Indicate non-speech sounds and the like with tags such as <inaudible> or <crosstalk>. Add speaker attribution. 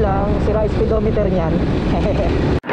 Speaker 1: lang, sira speedometer niyan. <laughs>